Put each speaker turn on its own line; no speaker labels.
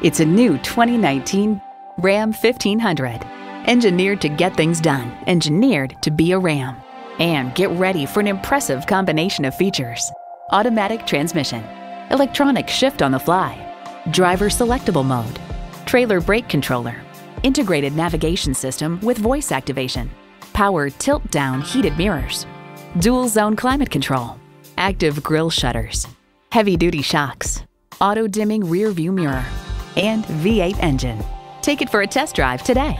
It's a new 2019 Ram 1500. Engineered to get things done, engineered to be a Ram. And get ready for an impressive combination of features automatic transmission, electronic shift on the fly, driver selectable mode, trailer brake controller, integrated navigation system with voice activation, power tilt down heated mirrors, dual zone climate control, active grille shutters, heavy duty shocks, auto dimming rear view mirror, and V8 engine. Take it for a test drive today.